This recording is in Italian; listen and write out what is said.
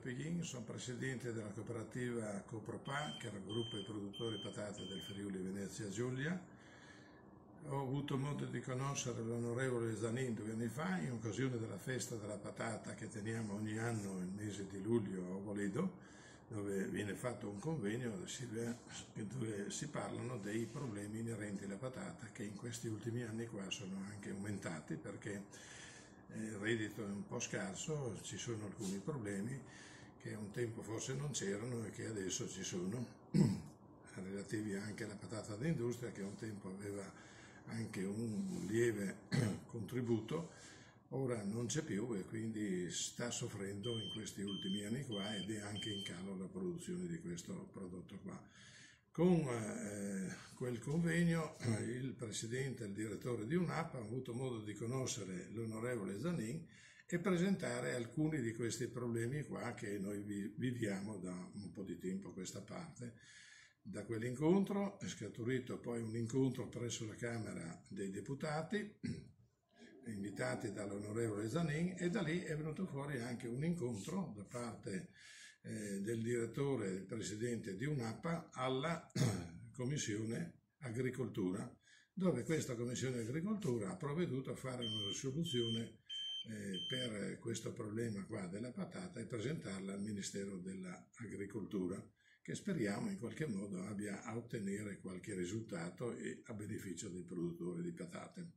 Pighin, sono presidente della cooperativa Copropa, che raggruppa i produttori patate del Friuli Venezia Giulia. Ho avuto modo di conoscere l'onorevole Zanin due anni fa in occasione della festa della patata che teniamo ogni anno nel mese di luglio a Voledo, dove viene fatto un convegno dove si parlano dei problemi inerenti alla patata che in questi ultimi anni qua sono anche aumentati perché il reddito è un po' scarso, ci sono alcuni problemi che un tempo forse non c'erano e che adesso ci sono, relativi anche alla patata d'industria che un tempo aveva anche un lieve contributo, ora non c'è più e quindi sta soffrendo in questi ultimi anni qua ed è anche in calo la produzione di questo prodotto qua. Con eh, quel convegno il presidente e il direttore di UNAP hanno avuto modo di conoscere l'onorevole Zanin e presentare alcuni di questi problemi qua che noi viviamo da un po' di tempo a questa parte. Da quell'incontro è scaturito poi un incontro presso la Camera dei Deputati, invitati dall'onorevole Zanin, e da lì è venuto fuori anche un incontro da parte eh, del direttore, del presidente di UNAPA alla Commissione Agricoltura, dove questa Commissione Agricoltura ha provveduto a fare una risoluzione eh, per questo problema qua della patata e presentarla al Ministero dell'Agricoltura, che speriamo in qualche modo abbia a ottenere qualche risultato e a beneficio dei produttori di patate.